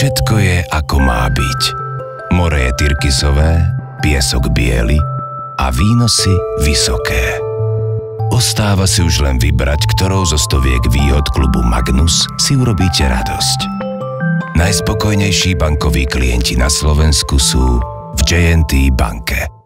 všetko je ako má byť. More je tyrkysové, piesok biely a výnosy vysoké. Ostáva si už len vybrať, ktorou zo stoviek výhod klubu Magnus si urobíte radosť. Najspokojnejší bankoví klienti na Slovensku sú v JNT banke.